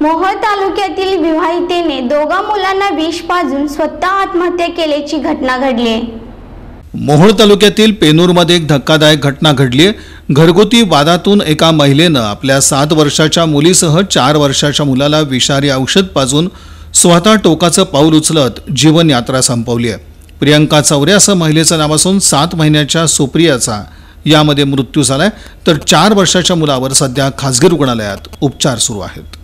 मोहोळ तालुक्यातील विवाहितेने दोघा मुलांना विष पाजून स्वतः आत्महत्या केल्याची घटना घडली. आहे मोहोळ तालुक्यातील पेनूरमध्ये एक धक्कादायक घटना घडली. आहे घरगुती वादातून एका महिलेनं आपल्या सात वर्षाच्या मुलीसह चार वर्षाच्या मुलाला विषारी औषध पाजून स्वतः टोकाचं पाऊल उचलत जीवनयात्रा संपवली आहे. प्रियंका चौरे असं महिलेचं नाव असून सात महिन्याच्या सुप्रियाचा यामध्ये मृत्यू झालाय. तर चार वर्षाच्या मुलावर सध्या खासगी रुग्णालयात उपचार सुरू आहेत.